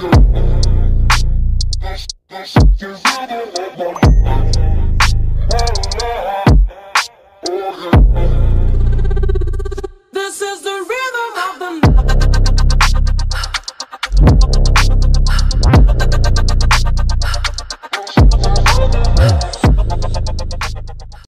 Oh, yeah.